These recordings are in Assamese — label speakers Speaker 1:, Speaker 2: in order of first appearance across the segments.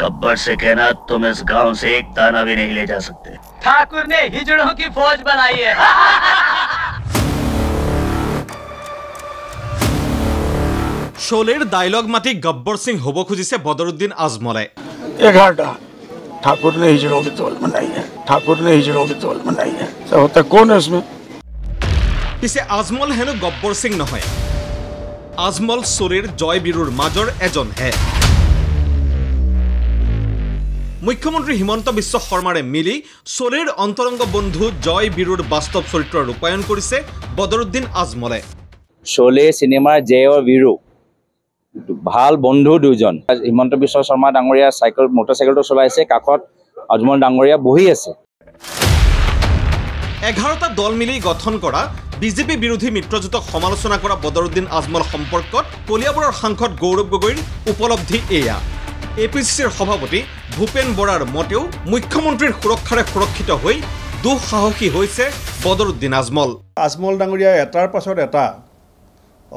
Speaker 1: गब्बर से कहना तुम इस गांव से एक ताना भी नहीं ले जा सकते
Speaker 2: ठाकुर ने हिजड़ों की फौज बनाई है
Speaker 3: শোলেৰ ডায়লগ মাতি গব্বৰ সিং হ'ব খুজিছে বদৰুদ্দিন আজমলে
Speaker 4: ग्यारह ठाकुर ने हिजड़ों की तोल बनाई है ठाकुर ने हिजड़ों की तोल बनाई है सब होता कौन है उसमें
Speaker 3: পিছে আজমল হেনো গব্বৰ সিং নহয় আজমল চোৰেৰ জয় বীৰুৰ মাজৰ এজনহে মুখ্যমন্ত্ৰী হিমন্ত বিশ্ব শৰ্মাৰে মিলি চোৰেৰ অন্তৰংগ বন্ধু জয় বীৰুৰ বাস্তৱ চৰিত্ৰ ৰূপায়ণ কৰিছে বদৰুদ্দিন আজমলে।
Speaker 5: শোলে চিনেমাৰ জে অ বীৰু ভাল বন্ধু দুজন। হিমন্ত বিশ্ব শৰ্মা ডাঙৰীয়া চাইকেল মটৰচাইকেলটো চলাইছে কাষত আজমল ডাঙৰীয়া বহি আছে।
Speaker 3: এঘাৰটা দল মিলি গঠন কৰা বিজেপি বিৰোধী মিত্ৰজোঁটক সমালোচনা কৰা বদৰুদ্দিন আজমল সম্পৰ্কত কলিয়াবৰৰ সাংসদ গৌৰৱ গগৈৰ উপলব্ধি এয়া। এ পি চি চিৰ সভাপতি ভূপেন বৰাৰ মতেও মুখ্যমন্ত্ৰীৰ সুৰক্ষাৰে সুৰক্ষিত হৈ দুঃসাহসী হৈছে বদৰুদ্দিন আজমল।
Speaker 6: আজমল ডাঙৰীয়াই এটাৰ পাছত এটা।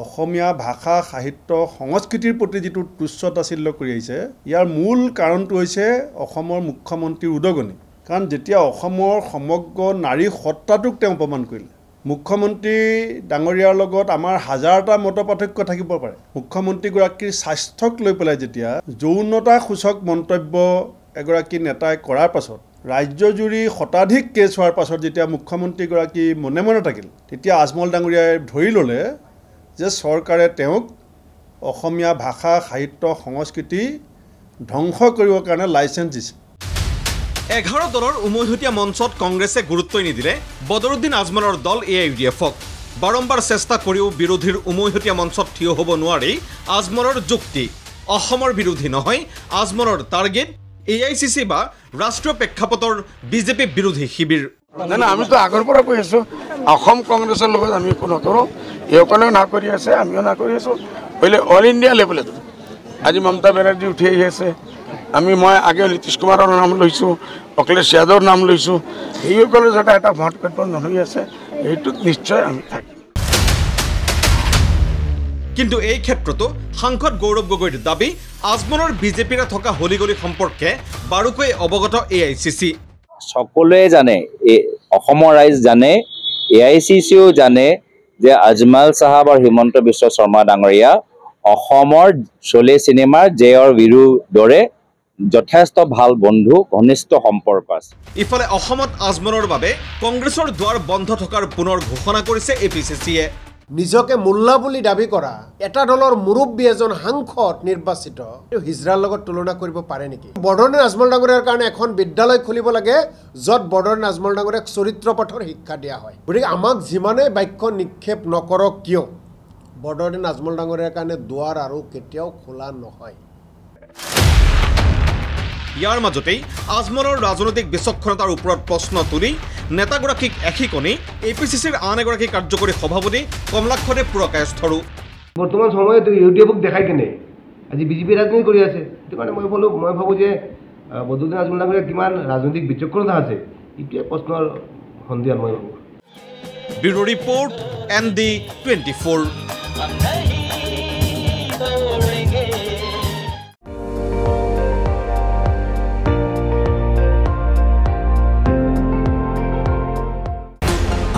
Speaker 6: অসমীয়া ভাষা সাহিত্য সংস্কৃতিৰ প্ৰতি যিটো তুচ্ছ তাচিল্য কৰি আহিছে ইয়াৰ মূল কাৰণটো হৈছে অসমৰ মুখ্যমন্ত্ৰীৰ উদগনি। কাৰণ যেতিয়া অসমৰ সমগ্ৰ নাৰী সত্তাটোক তেওঁ প্ৰমাণ কৰিলে মুখ্যমন্ত্ৰী ডাঙৰীয়াৰ লগত আমাৰ হাজাৰটা মত পাৰ্থক্য থাকিব পাৰে। মুখ্যমন্ত্ৰীগৰাকীৰ স্বাস্থ্যক লৈ পেলাই যেতিয়া যৌনতা সূচক মন্তব্য এগৰাকী নেতাই কৰাৰ পাছত ৰাজ্যজুৰি শতাধিক কেছ হোৱাৰ পাছত যেতিয়া মুখ্যমন্ত্ৰীগৰাকী মনে মনে থাকিল তেতিয়া আজমল ডাঙৰীয়াই ধৰি ল'লে যে চৰকাৰে তেওঁক অসমীয়া ভাষা সাহিত্য সংস্কৃতি ধ্বংস কৰিবৰ কাৰণে লাইচেঞ্চ দিছে
Speaker 3: এঘাৰ দলৰ উমৈহতীয়া মঞ্চত কংগ্ৰেছে গুৰুত্বই নিদিলে। বদৰুদ্দিন আজমলৰ দল এ আই ডি এফক। বাৰম্বাৰ চেষ্টা কৰিও বিৰোধীৰ উমৈহতীয়া মঞ্চত থিয় হ'ব নোৱাৰি আজমলৰ যুক্তি। অসমৰ বিৰোধী নহয় আজমলৰ target A I C C বা ৰাষ্ট্ৰীয় প্ৰেক্ষাপটৰ বিজেপি বিৰোধী শিবিৰ।
Speaker 4: নাই নাই আমিতো আগৰ পৰা কৈ আছোঁ। অসম কংগ্ৰেছৰ লগত আমি একো নকৰোঁ। এইসকলেও না কৰি আছে আমিও না কৰি আছোঁ। অল ইণ্ডিয়া লেভেলত আজি মমতা বেনাৰ্জী উঠি আহি আছে। আমি মই আগে নীতিশ কুমাৰৰ নাম লৈছোঁ অখিলেশ যাদৱৰ নাম লৈছোঁ। সেইসকলে যাতে এটা ভোট গঠবন্ধন হৈ আছে সেইটোত নিশ্চয় আমি থাকিম।
Speaker 3: কিন্তু এই ক্ষেত্ৰতো সাংসদ গৌৰৱ গগৈৰ দাবী আজমলৰ বিজেপিৰে থকা হলিগলি সম্পৰ্কে বাৰুকৈ অৱগত এ আই চি চি।
Speaker 5: সকলোৱে জানে এই অসমৰ ৰাইজ জানে এ আই চি চিও জানে যে আজমাল চাহাব আৰু হিমন্ত বিশ্ব শৰ্মা ডাঙৰীয়া অসমৰ চলে চিনেমাৰ জে অৰ বীৰুৰ দৰে যথেষ্ট ভাল বন্ধু ঘনিষ্ঠ সম্পৰ্ক আছে।
Speaker 3: ইফালে অসমত আজমলৰ বাবে কংগ্ৰেছৰ দুৱাৰ বন্ধ থকাৰ পুনৰ ঘোষণা কৰিছে এ পি চি চিয়ে।
Speaker 7: নিজকে মোল্লা বুলি দাবী কৰা এটা দলৰ মুৰব্বী এজন সাংসদ নিৰ্বাচিত হিজৰাৰ লগত তুলনা কৰিব পাৰে নেকি? বৰ্ধমান আজমল ডাঙৰীয়াৰ কাৰণে এখন বিদ্যালয় খুলিব লাগে য'ত বৰ্ধমান আজমল ডাঙৰীয়াক চৰিত্ৰ পথৰ শিক্ষা দিয়া হয়। গতিকে আমাক যিমানেই বাক্য নিক্ষেপ নকৰক কিয়? বৰ্ধমান আজমল ডাঙৰীয়াৰ কাৰণে দুৱাৰ আৰু কেতিয়াও খোলা নহয়।
Speaker 3: ইয়াৰ মাজতেই আজমলৰ ৰাজনৈতিক বিচক্ষণতাৰ ওপৰত প্ৰশ্ন তুলি নেতাগৰাকীক এশিকনি এ পি চি চিৰ আন এগৰাকী কাৰ্যকৰী সভাপতি কমলাক্ষদেৱ পুৰকায়স্থৰো
Speaker 8: বৰ্তমান সময়ত ইউটিউবক দেখাই কেনে? আজি বিজেপি ৰাজনীতি কৰি আছে। সেইটো কাৰণে মই ভাবোঁ মই ভাবোঁ যে বদৰুদ্দিন আজমল ডাঙৰীয়া কিমান ৰাজনৈতিক বিচক্ষণতা আছে। এইটোৱে প্ৰশ্নৰ সন্ধিয়া মই ভাবোঁ।
Speaker 3: Bureau report N D twenty four.